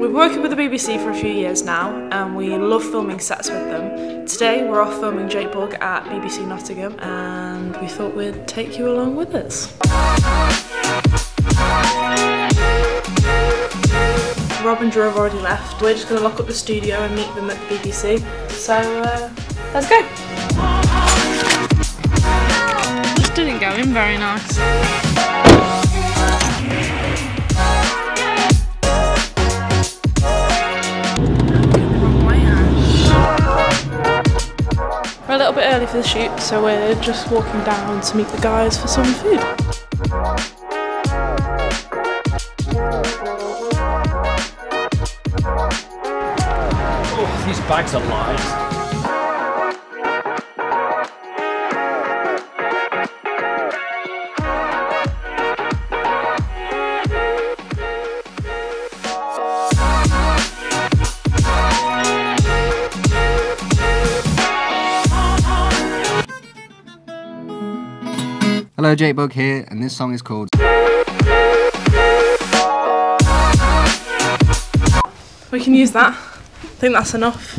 We've working with the BBC for a few years now and we love filming sets with them. Today we're off filming Jake Bugg at BBC Nottingham and we thought we'd take you along with us. Rob and Drew have already left. We're just going to lock up the studio and meet them at the BBC. So uh, let's go. This didn't go in very nice. Early for the shoot, so we're just walking down to meet the guys for some food. Oh, these bags are lies. Hello, Jake Bugg here, and this song is called. We can use that. I think that's enough.